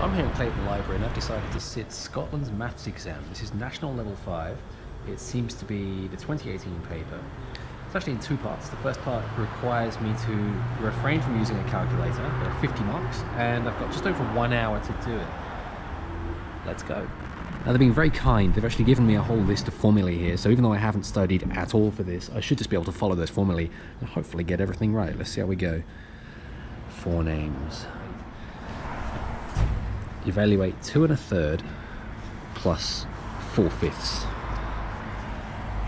So I'm here in Clayton Library and I've decided to sit Scotland's maths exam. This is National Level 5. It seems to be the 2018 paper. It's actually in two parts. The first part requires me to refrain from using a calculator. There are 50 marks and I've got just over one hour to do it. Let's go. Now they've been very kind. They've actually given me a whole list of formulae here. So even though I haven't studied at all for this, I should just be able to follow those formulae and hopefully get everything right. Let's see how we go. Four names evaluate two and a third plus four fifths.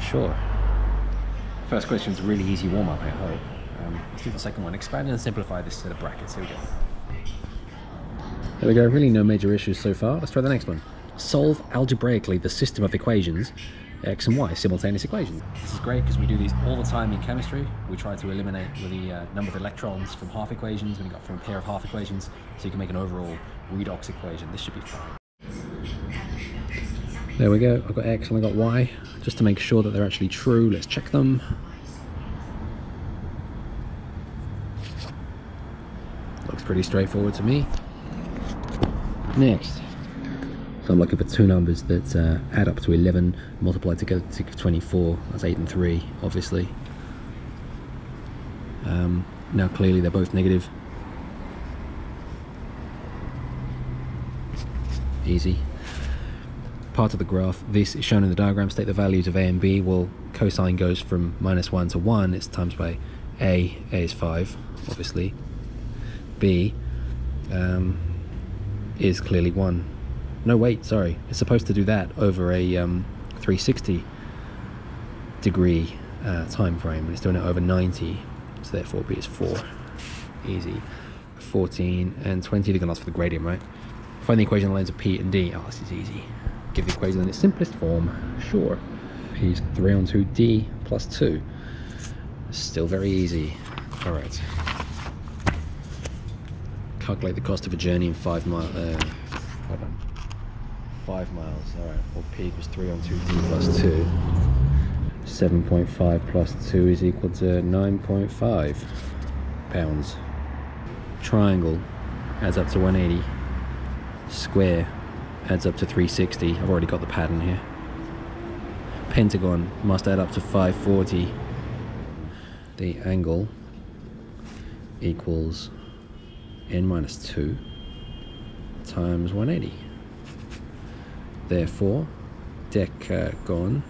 Sure. First question is a really easy warm up, I hope. Um, let's do the second one. Expand and simplify this set of brackets. Here we go. There we go. Really no major issues so far. Let's try the next one. Solve algebraically the system of equations x and y, simultaneous equations. This is great because we do these all the time in chemistry. We try to eliminate the uh, number of electrons from half equations when you got from a pair of half equations so you can make an overall redox equation. This should be fine. There we go. I've got x and I've got y. Just to make sure that they're actually true, let's check them. Looks pretty straightforward to me. Next. So I'm looking for two numbers that uh, add up to 11 multiplied together to 24. That's 8 and 3, obviously. Um, now clearly they're both negative. Easy. Part of the graph, this is shown in the diagram, state the values of a and b. Well, cosine goes from minus 1 to 1, it's times by a, a is 5, obviously. b um, is clearly 1 no, wait, sorry. It's supposed to do that over a um, 360 degree uh, time frame, and it's doing it over 90. So therefore, B is 4. Easy. 14 and 20, they're to ask for the gradient, right? Find the equation on the lines of P and D. Oh, this is easy. Give the equation in its simplest form. Sure. P is 3 on 2, D plus 2. Still very easy. All right. Calculate the cost of a journey in 5 miles. Uh, hold on five miles. All right, well, P equals 3 on 2D plus 2. 7.5 plus 2 is equal to 9.5 pounds. Triangle adds up to 180. Square adds up to 360. I've already got the pattern here. Pentagon must add up to 540. The angle equals n minus 2 times 180. Therefore, decagon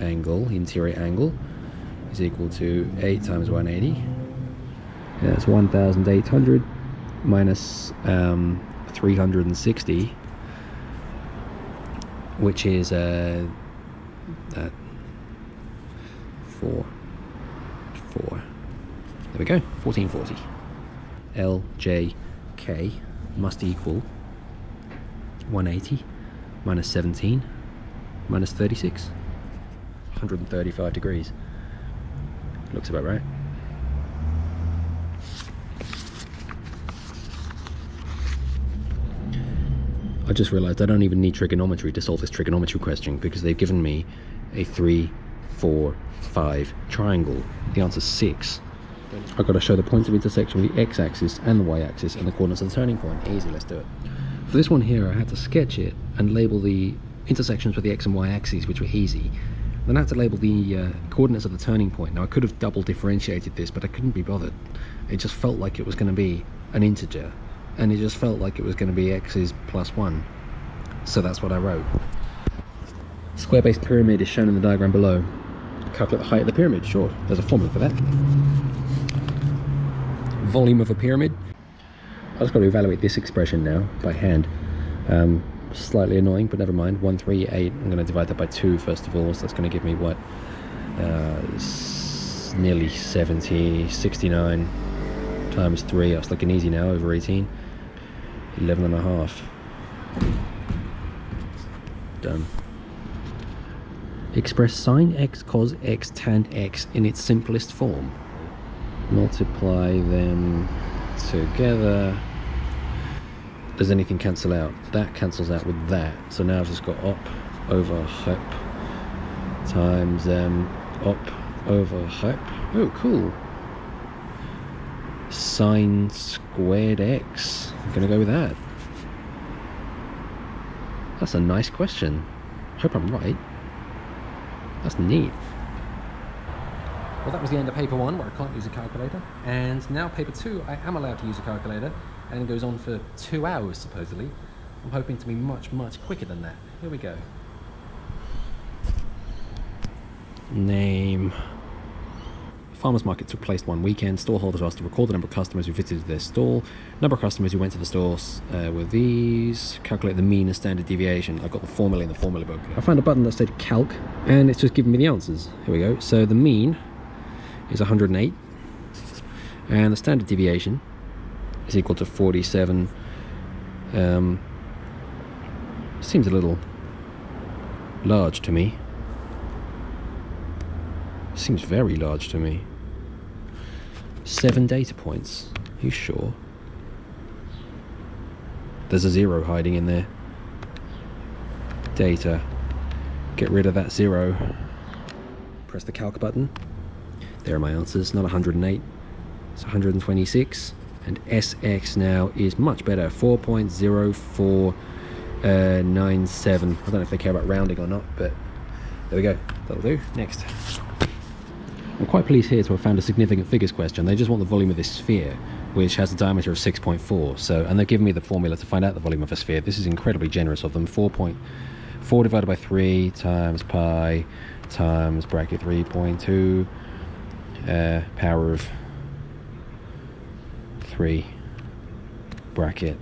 angle, interior angle, is equal to 8 times 180. That's 1,800 minus, um, 360, which is uh, that 4, 4. There we go, 1440. LJK must equal 180 minus 17 minus 36 135 degrees. Looks about right. I just realized I don't even need trigonometry to solve this trigonometry question because they've given me a 3 4 5 triangle. The answer is 6 I've got to show the points of intersection with the x-axis and the y-axis and the coordinates of the turning point. Easy let's do it for this one here, I had to sketch it and label the intersections with the x and y axes, which were easy. Then I had to label the uh, coordinates of the turning point. Now I could have double differentiated this, but I couldn't be bothered. It just felt like it was going to be an integer, and it just felt like it was going to be x's plus 1. So that's what I wrote. Square-based pyramid is shown in the diagram below. Calculate the height of the pyramid, sure. There's a formula for that. Volume of a pyramid I've just got to evaluate this expression now by hand. Um, slightly annoying, but never mind. 138, I'm going to divide that by 2 first of all, so that's going to give me what? Uh, nearly 70, 69 times 3. That's looking easy now, over 18. 11 and a half. Done. Express sine x cos x tan x in its simplest form. Multiply them together. Does anything cancel out? That cancels out with that. So now I've just got up over hip times um, up over hip oh cool. Sine squared x. I'm gonna go with that. That's a nice question. Hope I'm right. That's neat. Well, that was the end of paper one where I can't use a calculator. And now paper two, I am allowed to use a calculator and it goes on for two hours supposedly. I'm hoping to be much, much quicker than that. Here we go. Name. Farmers market took place one weekend. Storeholders asked to record the number of customers who visited their stall. Number of customers who went to the stores uh, were these. Calculate the mean and standard deviation. I've got the formula in the formula book. I found a button that said calc, and it's just giving me the answers. Here we go. So the mean is 108, and the standard deviation is equal to 47. Um, seems a little large to me. Seems very large to me. Seven data points. You sure? There's a zero hiding in there. Data. Get rid of that zero. Press the calc button. There are my answers. Not 108. It's 126. And SX now is much better. 4.0497. Uh, I don't know if they care about rounding or not, but there we go. That'll do. Next. I'm quite pleased here to have found a significant figures question. They just want the volume of this sphere, which has a diameter of 6.4. So, and they've given me the formula to find out the volume of a sphere. This is incredibly generous of them. 4.4 divided by 3 times pi times bracket 3.2 uh, power of 3 bracket.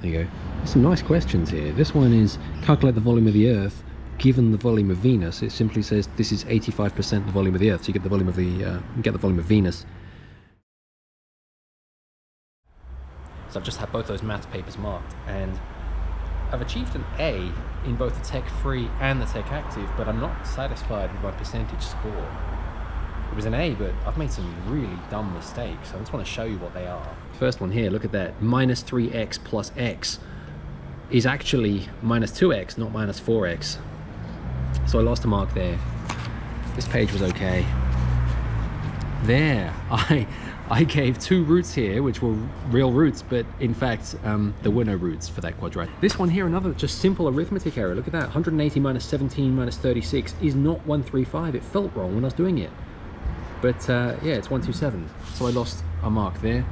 There you go. Some nice questions here. This one is calculate the volume of the Earth given the volume of Venus, it simply says this is 85% the volume of the Earth. So you get the volume of the uh, get the volume of Venus. So I've just had both those maths papers marked, and I've achieved an A in both the Tech Free and the Tech Active, but I'm not satisfied with my percentage score. It was an A, but I've made some really dumb mistakes. I just want to show you what they are. First one here, look at that. Minus 3x plus x is actually minus 2x, not minus 4x. So I lost a mark there. This page was okay. There, I I gave two roots here, which were real roots, but in fact, um, there were no roots for that quadratic. This one here, another just simple arithmetic error. Look at that, 180 minus 17 minus 36 is not 135. It felt wrong when I was doing it. But uh, yeah, it's 127. So I lost a mark there.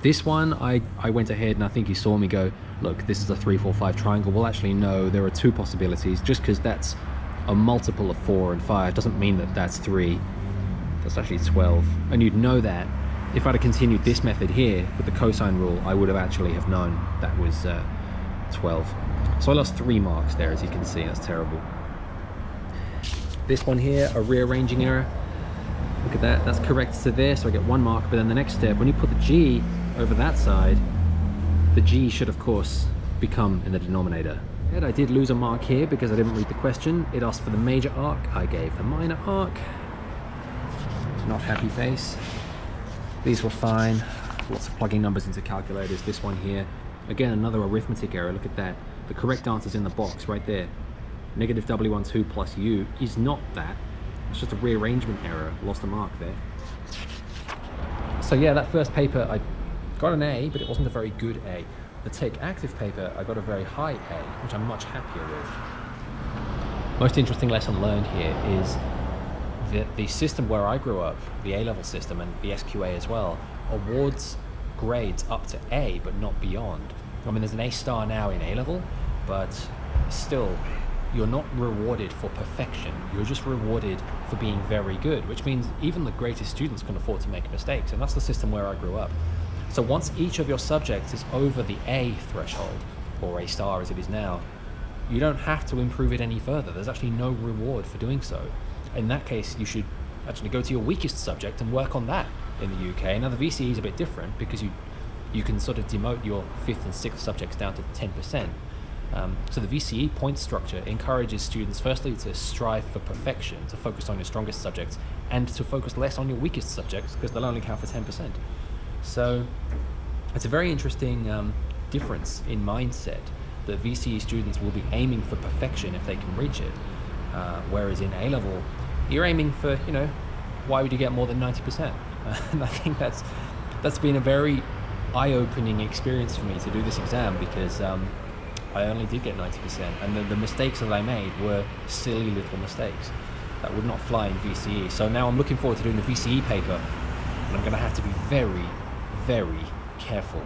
This one, I, I went ahead and I think he saw me go, look, this is a 3, 4, 5 triangle. Well, actually, no, there are two possibilities. Just because that's a multiple of 4 and 5 doesn't mean that that's 3. That's actually 12. And you'd know that if I'd have continued this method here with the cosine rule, I would have actually have known that was uh, 12. So I lost three marks there, as you can see. That's terrible. This one here, a rearranging error. Look at that, that's correct to there, so I get one mark. But then the next step, when you put the G over that side, the G should, of course, become in the denominator. And I did lose a mark here because I didn't read the question. It asked for the major arc. I gave the minor arc. Not happy face. These were fine. Lots of plugging numbers into calculators. This one here. Again, another arithmetic error. Look at that. The correct answer is in the box right there. Negative W12 plus U is not that. It's just a rearrangement error. Lost a mark there. So yeah, that first paper, I got an A, but it wasn't a very good A. The Tech Active paper, I got a very high A, which I'm much happier with. Most interesting lesson learned here is that the system where I grew up, the A-level system and the SQA as well, awards grades up to A, but not beyond. I mean, there's an A star now in A-level, but still, you're not rewarded for perfection. You're just rewarded for being very good, which means even the greatest students can afford to make mistakes. And that's the system where I grew up. So once each of your subjects is over the A threshold, or A star as it is now, you don't have to improve it any further. There's actually no reward for doing so. In that case, you should actually go to your weakest subject and work on that in the UK. Now the VCE is a bit different because you you can sort of demote your fifth and sixth subjects down to 10%. Um, so the VCE point structure encourages students firstly to strive for perfection, to focus on your strongest subjects, and to focus less on your weakest subjects because they'll only count for 10%. So it's a very interesting um, difference in mindset that VCE students will be aiming for perfection if they can reach it, uh, whereas in A level, you're aiming for you know, why would you get more than ninety percent? and I think that's that's been a very eye-opening experience for me to do this exam because um, I only did get 90%. And the, the mistakes that I made were silly little mistakes that would not fly in VCE. So now I'm looking forward to doing the VCE paper, and I'm going to have to be very, very careful